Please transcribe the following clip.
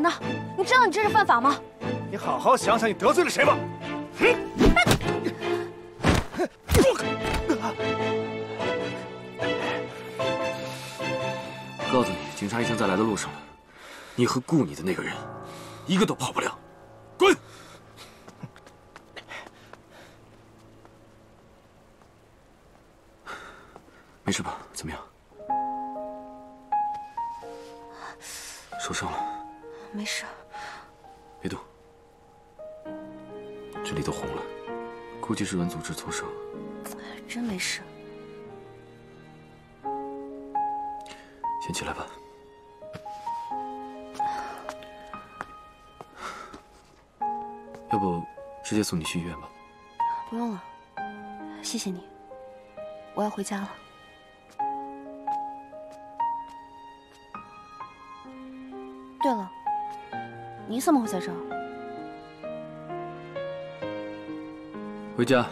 呢？你知道你这是犯法吗？你好好想想，你得罪了谁吧。告诉你，警察已经在来的路上了。你和雇你的那个人，一个都跑不了。滚！没事吧？怎么样？受伤了？没事。别动。这里都红了，估计是软组织挫伤。真没事。先起来吧。要不直接送你去医院吧？不用了，谢谢你。我要回家了。对了，你怎么会在这儿？回家。